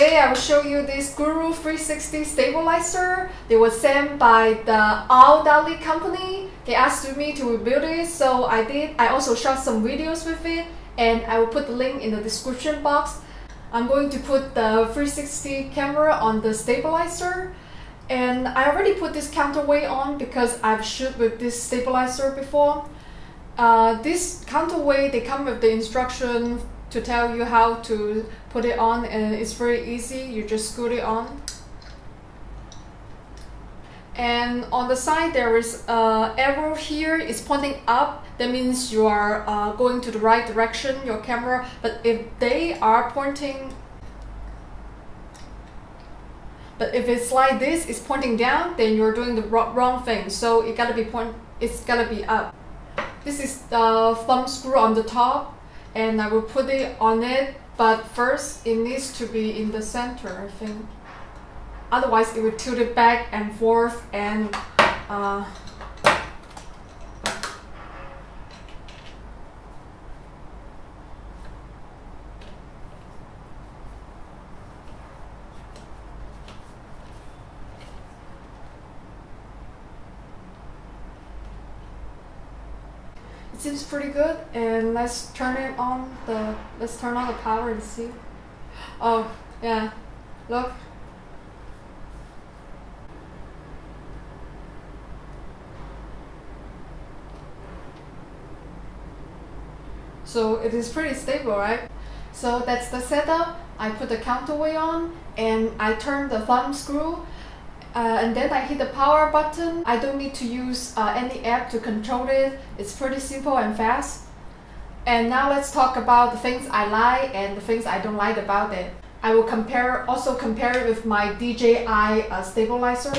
Today I will show you this Guru 360 stabilizer. They were sent by the Al Dali company. They asked me to rebuild it, so I did. I also shot some videos with it, and I will put the link in the description box. I'm going to put the 360 camera on the stabilizer. And I already put this counterweight on because I've shoot with this stabilizer before. Uh, this counterweight, they come with the instruction to tell you how to put it on and it's very easy. You just screw it on. And on the side there is a arrow here. It's pointing up. That means you are uh, going to the right direction your camera. But if they are pointing but if it's like this it's pointing down then you're doing the wrong thing. So it gotta be point it's gotta be up. This is the thumb screw on the top and I will put it on it but first it needs to be in the center I think. Otherwise it will tilt it back and forth and uh, seems pretty good and let's turn it on the let's turn on the power and see. Oh yeah look. So it is pretty stable right? So that's the setup. I put the counterweight on and I turn the thumb screw uh, and then I hit the power button. I don't need to use uh, any app to control it. It's pretty simple and fast. And now let's talk about the things I like and the things I don't like about it. I will compare, also compare it with my DJI uh, stabilizer.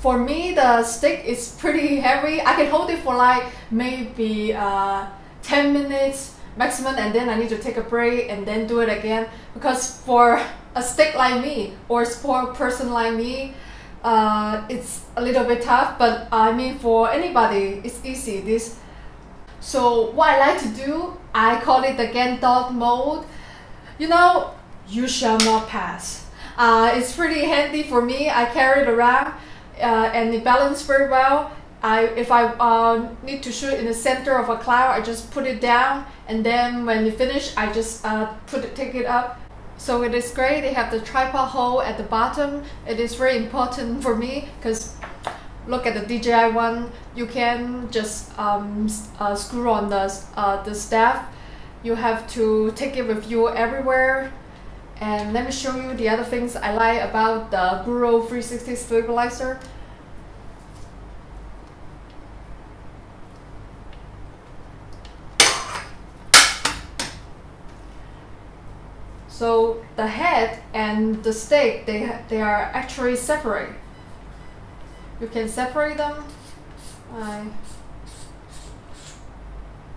For me, the stick is pretty heavy. I can hold it for like maybe uh, 10 minutes maximum and then I need to take a break and then do it again. Because for a stick like me or a sport person like me, uh, it's a little bit tough, but I mean for anybody, it's easy. This. So what I like to do, I call it the Gandalf mode. You know, you shall not pass. Uh, it's pretty handy for me. I carry it around uh, and it balances very well. I, if I uh, need to shoot in the center of a cloud, I just put it down and then when you finish, I just uh, put it, take it up so it is great. They have the tripod hole at the bottom. It is very important for me because look at the DJI one. You can just um, uh, screw on the, uh, the staff. You have to take it with you everywhere. And let me show you the other things I like about the Guru 360 stabilizer. So the head and the stick, they, they are actually separate. You can separate them.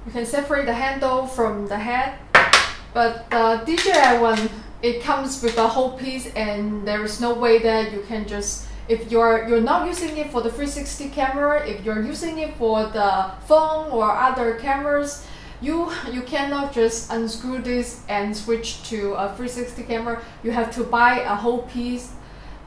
You can separate the handle from the head. But the DJI one, it comes with a whole piece and there is no way that you can just if you're you're not using it for the 360 camera, if you're using it for the phone or other cameras, you you cannot just unscrew this and switch to a 360 camera. You have to buy a whole piece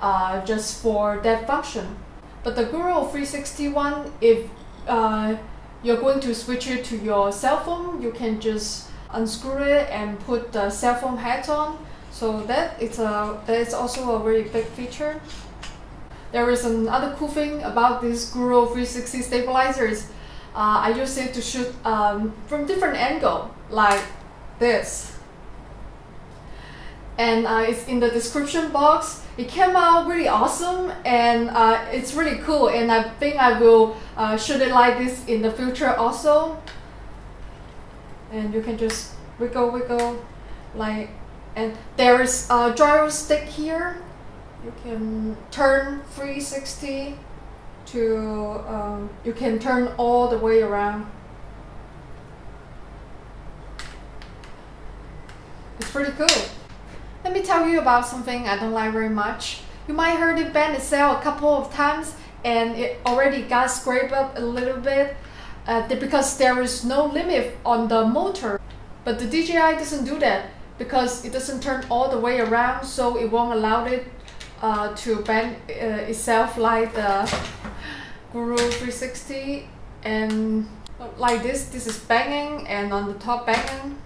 uh, just for that function. But the Guru 361 if uh, you're going to switch it to your cell phone you can just unscrew it and put the cell phone hat on. So that it's a that is also a very big feature. There is another cool thing about this Guru 360 stabilizers uh, I use it to shoot um, from different angle, like this. And uh, it's in the description box. It came out really awesome and uh, it's really cool and I think I will uh, shoot it like this in the future also. And you can just wiggle wiggle like and there is a joystick here. You can turn 360 to um, you can turn all the way around. It's pretty cool. Let me tell you about something I don't like very much. You might heard it bend itself a couple of times and it already got scraped up a little bit uh, because there is no limit on the motor. But the DJI doesn't do that because it doesn't turn all the way around so it won't allow it uh, to bend uh, itself like the Guru 360 and like this this is banging and on the top banging.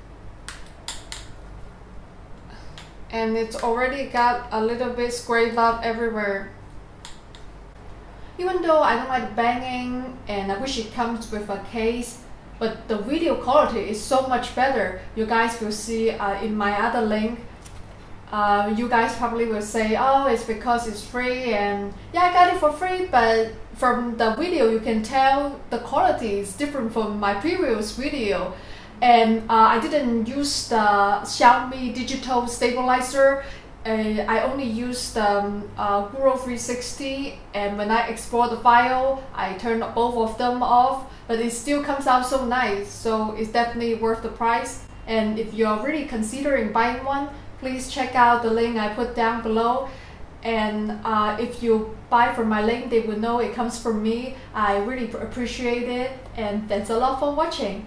And it's already got a little bit scraped up everywhere. Even though I don't like banging and I wish it comes with a case but the video quality is so much better. You guys will see uh, in my other link. Uh, you guys probably will say oh it's because it's free and yeah I got it for free but from the video you can tell the quality is different from my previous video. And uh, I didn't use the Xiaomi digital stabilizer. Uh, I only used um, uh, Guru 360 and when I export the file I turn both of them off. But it still comes out so nice. So it's definitely worth the price. And if you're really considering buying one please check out the link I put down below and uh, if you buy from my link they will know it comes from me. I really appreciate it and thanks a lot for watching